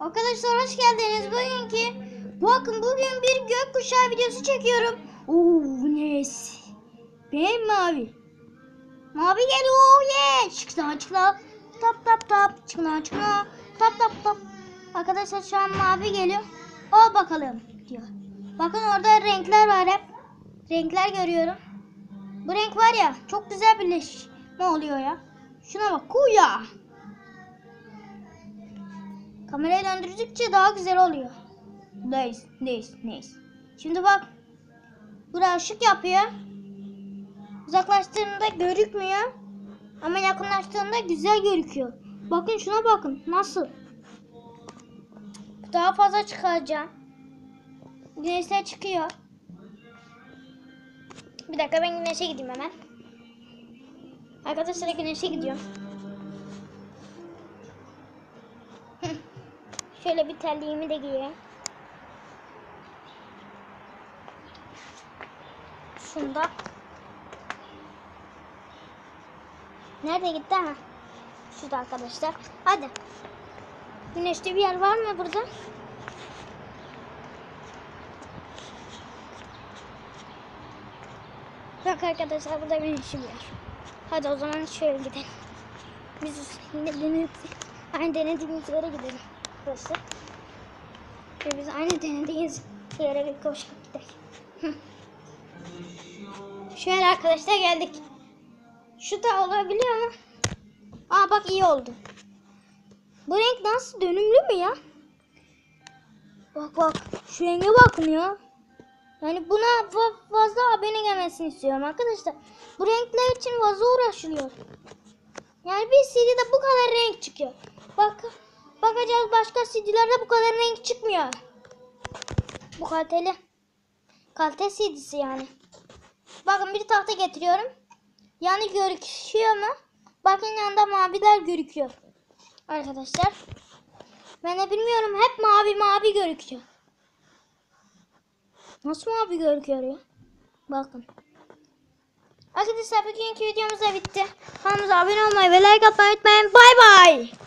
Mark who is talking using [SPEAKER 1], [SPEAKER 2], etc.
[SPEAKER 1] Arkadaşlar hoş geldiniz. Bugünkü bakın bugün bir gökkuşağı videosu çekiyorum. Oo neyse. Ben mavi. Mavi geliyor. Oh yeah. Çıkla çıkla. Tap tap tap. Çıkla çıkla. Tap tap tap. Arkadaşlar şu an mavi geliyor. Al bakalım diyor. Bakın orada renkler var hep. Renkler görüyorum. Bu renk var ya çok güzel birleşme oluyor ya. Şuna bak kuya. Kamerayı döndürdükçe daha güzel oluyor. Nice, nice, nice. Şimdi bak. Buraya ışık yapıyor. Uzaklaştığında görükmüyor. Ama yakınlaştığında güzel gözüküyor. Bakın şuna bakın. Nasıl? Daha fazla çıkaracağım. Güneşe çıkıyor. Bir dakika ben güneşe gideyim hemen. Arkadaşlar güneşe gidiyorum. Şöyle bir terliğimi de giyeyim. Şunda. Nerede gitti ha? Şurada arkadaşlar. Hadi. Güneşli bir yer var mı burada? Bak arkadaşlar burada güneşli bir yer. Hadi o zaman şöyle gidelim. Biz yine aynı denediğimiz yere gidelim. Burası. Ve biz aynı denediğimiz yere bir koşup gidelim. Şöyle arkadaşlar geldik. Şu da olabiliyor mu? Aa bak iyi oldu. Bu renk nasıl dönümlü mü ya? Bak bak şu renge bakın ya. Yani buna fa- fazla abone gelmesini istiyorum arkadaşlar. Bu renkler için fazla uğraşılıyor. Yani bir CD'de bu kadar renk çıkıyor. Bak bakacağız başka CD'lerde bu kadar renk çıkmıyor. Bu kaliteli. Kalite CD'si yani. Bakın bir tahta getiriyorum. Yani görüküyor mu? Bakın yanında maviler görüküyor. Arkadaşlar. Ben de bilmiyorum hep mavi mavi görüküyor. Nasıl mavi görüküyor ya? Bakın. Arkadaşlar bugünkü videomuz da bitti. Kanalımıza abone olmayı ve like atmayı unutmayın. Bay bay.